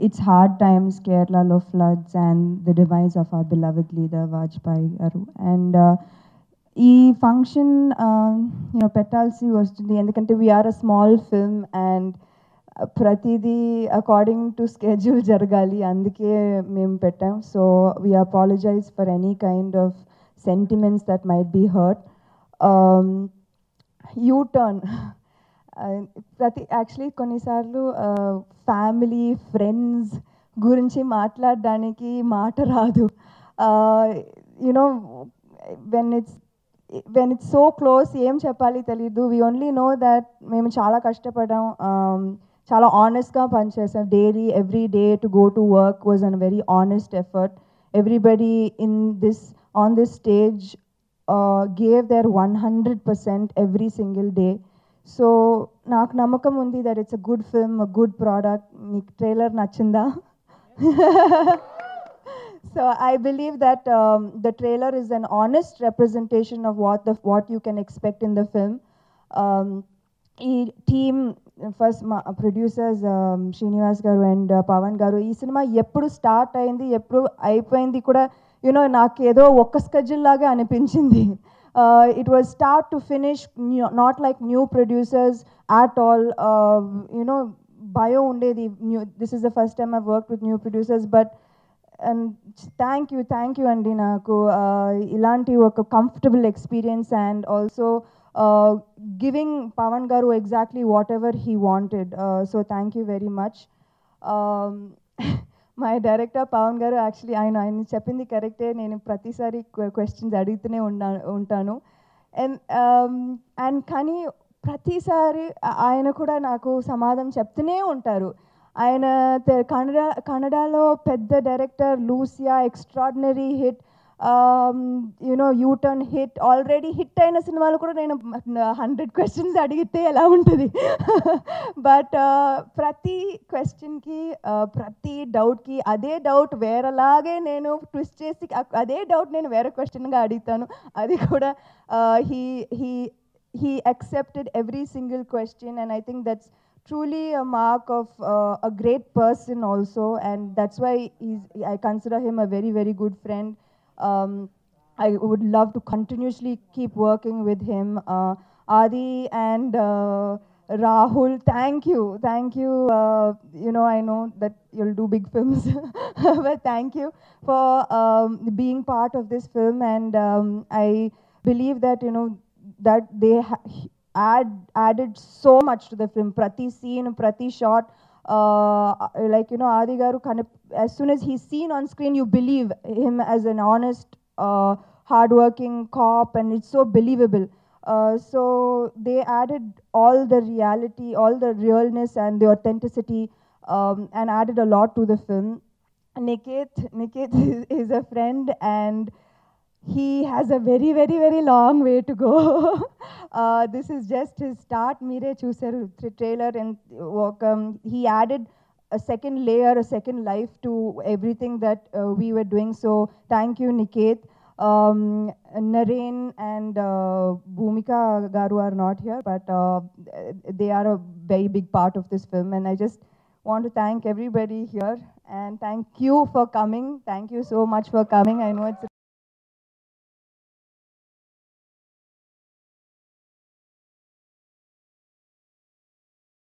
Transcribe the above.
It's hard times కేరళలో floods and the demise of our beloved leader Vajpayee garu and ఈ function you know పెట్టాల్సి వస్తుంది ఎందుకంటే we are a small film and ప్రతిదీ according to schedule జరగాలి అందుకే మేము పెట్టాం. So we apologize for any kind of sentiments that might be hurt U Turn ప్రతి యాక్చువల్లీ కొన్నిసార్లు ఫ్యామిలీ ఫ్రెండ్స్ గురించి మాట్లాడడానికి మాట రాదు. You know when it's when it's so close ఏం చెప్పాలి తెలీదు. వీ ఓన్లీ నో దట్ మేము చాలా కష్టపడ్డాం. చాలా ఆనెస్ట్గా పనిచేసాం. Daily every day to go to work was an very honest effort everybody in this on this stage gave their one hundred percent every single day so నాకు నమ్మకం ఉంది that it's a good film good product మీకు trailer నచ్చిందా? So I believe that the trailer is an honest representation of what the what you can expect in the film ఈ team first మా producers Srinivas um, garu and Pavan uh, garu ఈ cinema ఎప్పుడు start అయింది ఎప్పుడు అయిపోయింది కూడా యూనో నాకు ఏదో ఒక్క స్కెడ్యూల్ లాగా అనిపించింది. it was start to finish not like new producers at all you know భయం ఉండేది new this is the first time I work with new producers but and thank you thank you అండి నాకు ఇలాంటి ఒక comfortable experience and also giving Pavan గారు exactly what ever he wanted so thank you very much my director Pavan garu actually ఆయన ఆయన చెప్పింది కరెక్టే నేను ప్రతిసారి క్వశ్చన్స్ అడుగుతూనే ఉన్నా ఉంటాను. అండ్ అండ్ um, కానీ ప్రతిసారి ఆయన కూడా నాకు సమాధానం చెప్తూనే ఉంటారు. ఆయన కన్నడ కన్నడలో పెద్ద director Lucia extraordinary hit you know U Turn hit already hit అయిన సినిమాలు కూడా నేను హండ్రెడ్ క్వశ్చన్స్ అడిగితే ఎలా ఉంటుంది? బట్ uh, ప్రతి క్వశ్చన్కి uh, ప్రతి డౌట్కి అదే డౌట్ వేరేలాగే నేను ట్విస్ట్ చేసి అదే డౌట్ నేను వేరే క్వశ్చన్గా అడుగుతాను. అది కూడా he he he accepted every single question and I think that's truly a mark of a great person also and that's why ఈ I consider him a very very good friend um, i would love to continuously keep working with him. Uh, adi and uh, rahul thank you. Thank you. Uh, you know i know that you'll do big films but thank you for um, being part of this film. And um, i believe that you know that they add added so much to the film. Prati scene prati shot uh, like you know adi garu kind of as soon as he's seen on screen you believe him as an honest uh, hardworking cop and it's so believable. Uh, so they added all the reality all the realness and the authenticity um, and added a lot to the film. Niket niket is, a friend and he has a very very very long way to go this is just his start mere chusaru trailer and um, he added a second layer a second life to everything that uh, we were doing so thank you niket um, Naren and uh, Bhumika Garu are not here, but uh, they are a very big part of this film. And I just want to thank everybody here and thank you for coming. Thank you so much for coming. I know it's